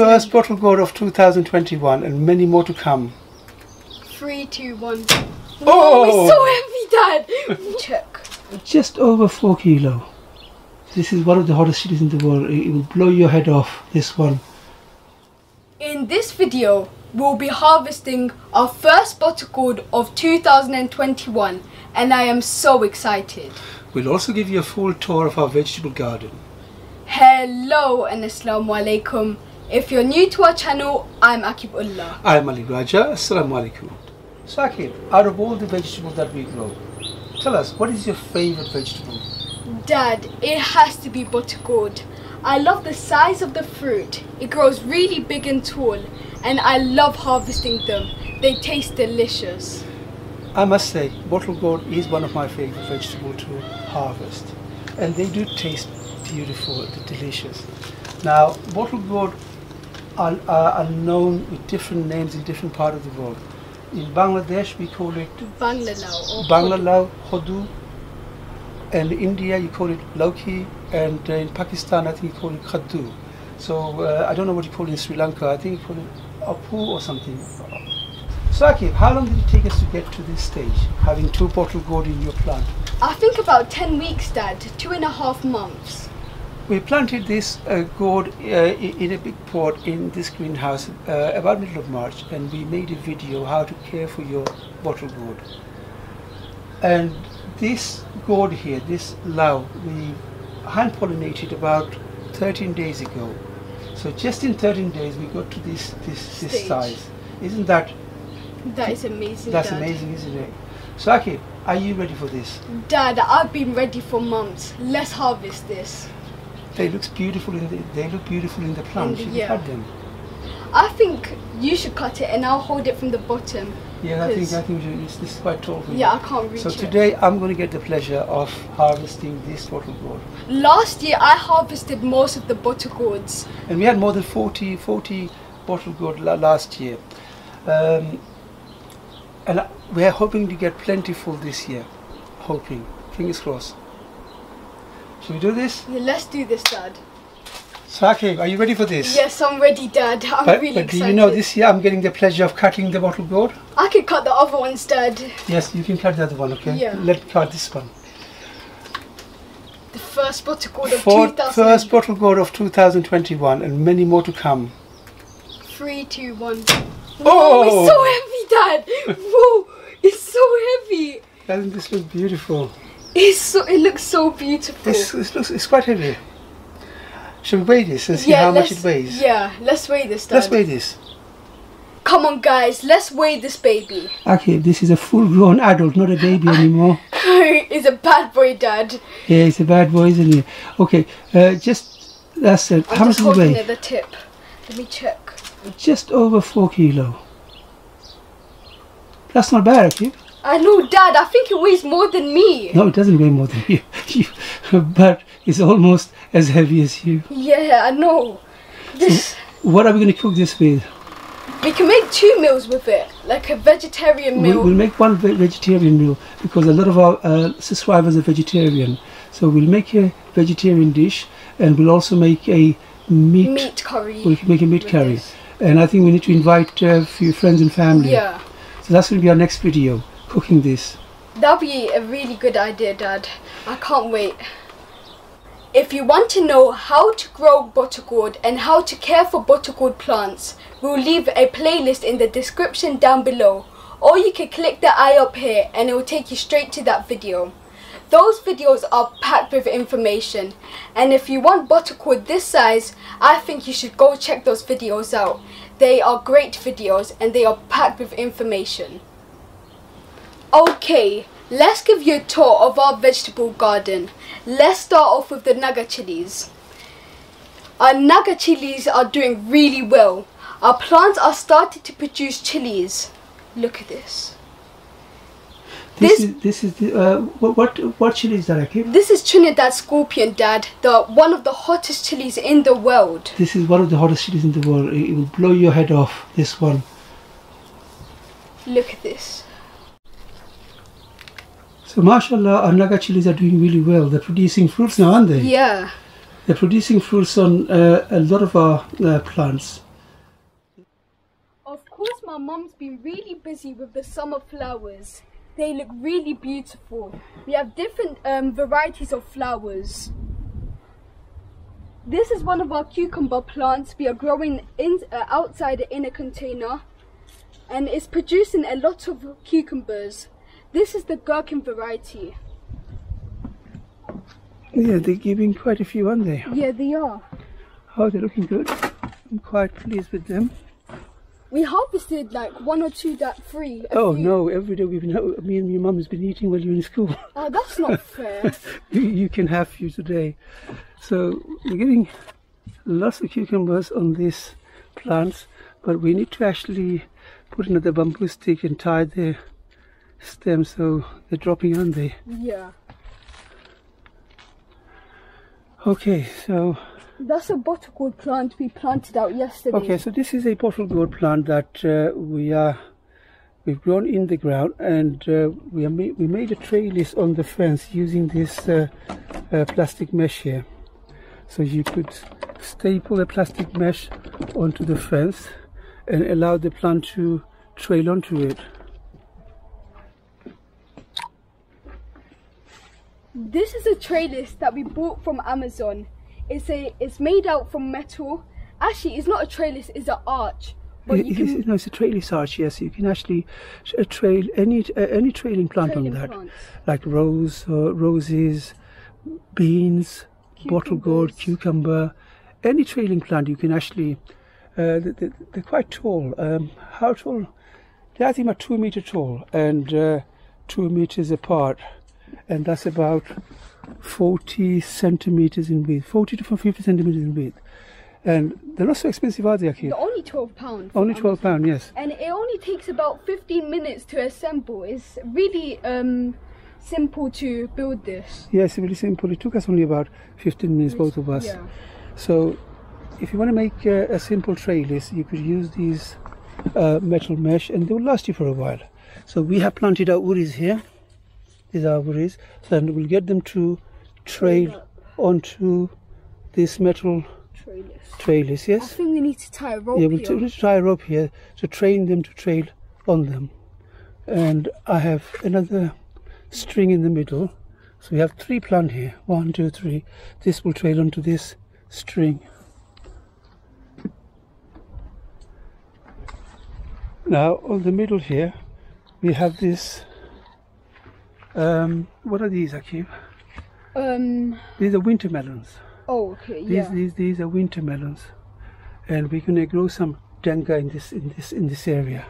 first bottle gourd of 2021 and many more to come. Three, two, one. Oh! it's so heavy, Dad. Check. Just over 4 kilo. This is one of the hottest chilies in the world. It will blow your head off, this one. In this video, we'll be harvesting our first bottle gourd of 2021, and I am so excited. We'll also give you a full tour of our vegetable garden. Hello and assalamu alaikum. If you're new to our channel, I'm Aqib Ullah. I'm Ali Raja. Assalamu alaikum. Sakib, out of all the vegetables that we grow, tell us, what is your favorite vegetable? Dad, it has to be bottle gourd. I love the size of the fruit. It grows really big and tall, and I love harvesting them. They taste delicious. I must say, bottle gourd is one of my favorite vegetables to harvest. And they do taste beautiful, delicious. Now, bottle gourd are, are, known with different names in different parts of the world. In Bangladesh, we call it Banglalao or Banglalao Hodu. And in India, you call it Lauki. And uh, in Pakistan, I think you call it Khaddu. So uh, I don't know what you call it in Sri Lanka. I think you call it Apu or something. So Sakib, how long did it take us to get to this stage, having two bottle gourd in your plant? I think about 10 weeks, Dad. Two and a half months. We planted this uh, gourd uh, in a big pot in this greenhouse uh, about middle of March, and we made a video how to care for your bottle gourd. And this gourd here, this lao, we hand pollinated about 13 days ago. So just in 13 days, we got to this this, this Stage. size. Isn't that That is amazing, that's Dad. amazing, isn't it? So, Sakib, are you ready for this? Dad, I've been ready for months. Let's harvest this. They looks beautiful in the they look beautiful in the plant. the- Should yeah. we cut them? I think you should cut it and I'll hold it from the bottom. Yeah, I think I think it's, this is quite tall. Yeah, I can't reach So it. today I'm going to get the pleasure of harvesting this bottle gourd. Last year I harvested most of the bottle gourds. And we had more than 40, 40 bottle gourd la- last year. Um, and we're hoping to get plentiful this year. Hoping. Fingers crossed. Should we do this? Yeah, let's do this, Dad. Sakib, are you ready for this? Yes, I'm ready, Dad. I'm But, really but do you know this year I'm getting the pleasure of cutting the bottle gourd? I could cut the other ones, Dad. Yes, you can cut the other one, okay? Yeah. Let's cut this one. The first bottle gourd of 2000. first bottle gourd of 2021 and many more to come. Three, two, one. Oh! Whoa, it's so heavy, Dad. Whoa, it's so heavy. Doesn't this look beautiful? It's so. It looks so beautiful. This, this looks it's quite heavy. Should we weigh this and see yeah, how much it weighs? Yeah, let's weigh this, Dad. Let's weigh this. Come on, guys, let's weigh this baby. Okay, this is a full-grown adult, not a baby anymore. it's a bad boy, Dad. Yeah, he's a bad boy, isn't he? Okay, uh, just that's it. I'm How much does it weigh? at the tip. Let me check. Just over four kilo. That's not bad, actually. I know, Dad. I think it weighs more than me. No, it doesn't weigh more than you. you but it's almost as heavy as you. Yeah, I know. This What are we going to cook this with? we can make two meals with it, like a vegetarian We'll, meal. we'll make one ve- vegetarian meal because a lot of our uh, subscribers are vegetarian. So we'll make a vegetarian dish and we'll also make a meat. meat curry. We'll make a meat curry. this. And I think we need to invite uh, a few friends and family. Yeah, So that's going to be our next video, cooking this. that'll be a really good idea, Dad. I can't wait. If you want to know how to grow bottle gourd and how to care for bottle gourd plants, we'll leave a playlist in the description down below. Or you can click the eye up here and it will take you straight to that video. Those videos are packed with information and if you want bottle gourd this size, I think you should go check those videos out. They are great videos and they are packed with information. Okay, let's give you a tour of our vegetable garden. Let's start off with the naga chilies. Our naga chilies are doing really well. Our plants are starting to produce chilies. Look at this. This, This- is this is the, uh, what what what chili is that, Aqib? This is Trinidad Scorpion, Dad, the one of the hottest chilies in the world. This is one of the hottest chilies in the world. It it will blow your head off. This one. Look at this. So, mashallah, our naga chilies are doing really well. They're producing fruits now, aren't they? Yeah. They're producing fruits on uh, a lot of our uh, plants. Of course, my mum's been really busy with the summer flowers. They look really beautiful. We have different um, varieties of flowers. This is one of our cucumber plants we are growing in, uh, outside in a container and it's producing a lot of cucumbers. This is the gherkin variety. Yeah, they're giving quite a few, aren't they? Yeah, they are. Oh, they're looking good. I'm quite pleased with them. We harvested like one or two that free. Oh no, every day we've been, uh, me and your mum has been eating while you're in school. Oh, that's not fair. you, you can have few today. So we're getting lots of cucumbers on these plants, but we need to actually put another bamboo stick and tie the stem so they're dropping on there. Yeah. Okay, so that's a bottle gourd plant we planted out yesterday. Okay, so this is a bottle gourd plant that uh, we are we've grown in the ground, and uh, we ma we made a trellis on the fence using this uh, uh, plastic mesh here. So you could staple a plastic mesh onto the fence and allow the plant to trail onto it. This is a trellis that we bought from Amazon. It's a it's made out from metal. Actually, it's not a trellis; it's an arch. But you can, no, it's a trellis arch. Yes, you can actually uh, trail any uh, any trailing plant trailing on that, plants. like rose, uh, roses, beans, bottle gourd, cucumber, any trailing plant. You can actually. Uh, they, are quite tall. Um, how tall? They're I think about two meter tall and uh, two meters apart, and that's about 40 centimeters in width, 40 to 50 centimeters in width. And they're not so expensive, are they, Aki? They're only 12 pounds. Only 12 pounds, yes. And it only takes about 15 minutes to assemble. It's really um, simple to build this. Yes, really simple. It took us only about 15 minutes, both of us. Yeah. So, if you want to make uh, a simple trellis, you could use these uh, metal mesh and they will last you for a while. So, we have planted our uris here these are ovaries so then we'll get them to trail onto this metal trellis. yes? I think we need to tie a rope yeah we'll here. need to tie a rope here to train them to trail on them. And I have another string in the middle. So we have three plant here. One two three. This will trail onto this string. Now on the middle here we have this um, what are these, Aqib? Um. These are winter melons. Oh, okay. These, yeah. these, these are winter melons, and we're gonna grow some denga in this, in this, in this area.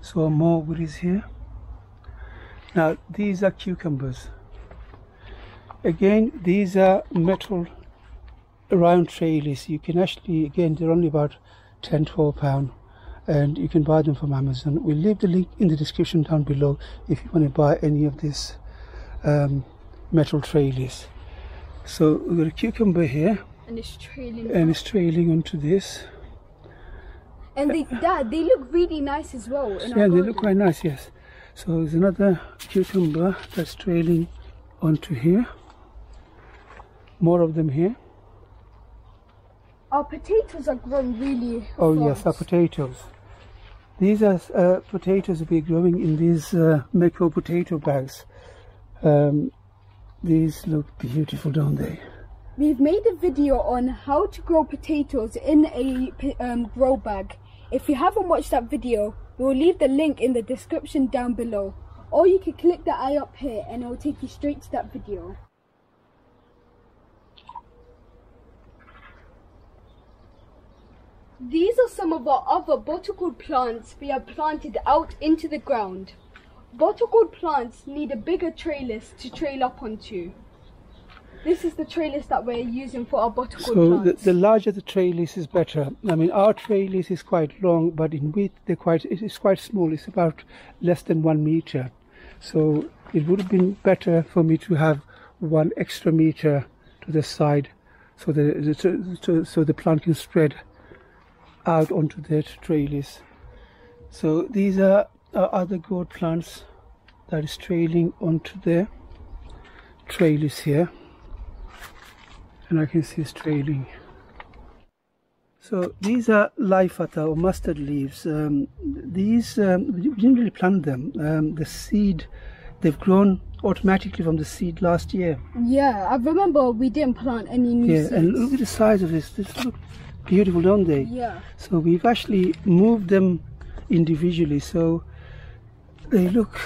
So more is here. Now these are cucumbers. Again, these are metal round trellis. You can actually, again, they're only about 10, 12 pound and you can buy them from Amazon. We'll leave the link in the description down below if you want to buy any of this um, metal trellis. So we've got a cucumber here and it's trailing. and it's trailing onto this. And they, Dad, they look really nice as well. Yeah, they garden. look quite nice, yes. So there's another cucumber that's trailing onto here. More of them here. Our potatoes are growing really Oh fast. yes, our potatoes. These are uh, potatoes we're growing in these uh, macro potato bags. Um, these look beautiful, don't they? We've made a video on how to grow potatoes in a um, grow bag. If you haven't watched that video, we'll leave the link in the description down below. Or you can click the eye up here and it'll take you straight to that video. These are some of our other bottlegourd plants we have planted out into the ground. Bottlegourd plants need a bigger trellis to trail up onto. This is the trellis that we're using for our bottlegourd So the, plants. the larger the trellis is better. I mean, our trellis is quite long, but in width they're quite it is quite small. It's about less than one meter. So it would have been better for me to have one extra meter to the side, so the so, so, so the plant can spread out onto their trailers. So these are other gourd plants that is trailing onto their trailers here, and I can see it's trailing. So these are laifata or mustard leaves. Um, these um, we didn't really plant them. Um, the seed they've grown automatically from the seed last year. Yeah, I remember we didn't plant any new Yeah, seeds. and look at the size of this. This look beautiful, don't they? yeah. So we've actually moved them individually, so they look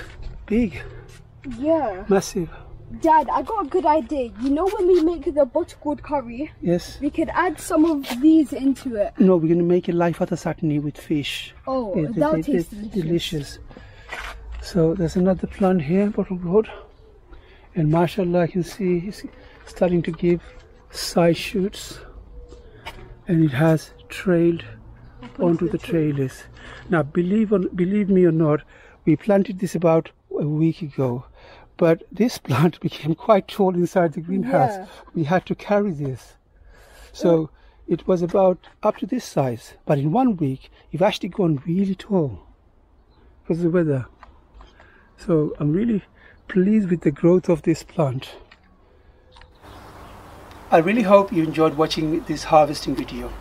big, Yeah. massive. Dad, I got a good idea. You know when we make the bottlegourd curry, Yes. we could add some of these into it. No, we're going to make a laifata satni with fish. Oh, Yeah, that'll they- taste delicious. delicious. So there's another plant here, bottle gourd, and mashallah, I can see it's starting to give side shoots, and it has trailed onto the trailers. Now, believe on, believe me or not, we planted this about a week ago, but this plant became quite tall inside the greenhouse. Yeah. We had to carry this, so it was about up to this size. But in one week, you've actually gone really tall because of the weather. So I'm really pleased with the growth of this plant. I really hope you enjoyed watching this harvesting video.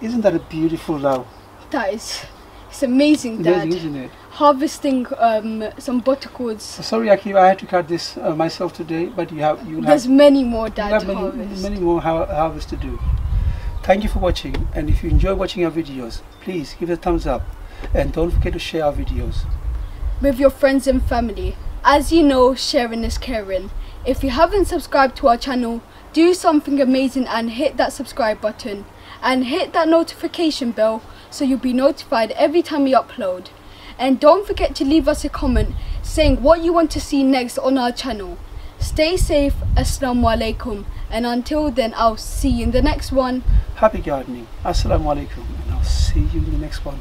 Isn't that a beautiful now? That is, it's amazing, Dad. Amazing, isn't it? Harvesting um some bottlegourds. Sorry, Aki, I had to cut this uh, myself today, but you have you There's have, many more, Dad, to many, harvest. many more har- harvests to do. Thank you for watching, and if you enjoy watching our videos, please give it a thumbs up, and don't forget to share our videos. with your friends and family. As you know, sharing is caring. If you haven't subscribed to our channel, do something amazing and hit that subscribe button and hit that notification bell so you'll be notified every time we upload. And don't forget to leave us a comment saying what you want to see next on our channel. Stay safe, Assalamu alaikum, and until then, I'll see you in the next one. Happy gardening. Assalamu alaikum, and I'll see you in the next one.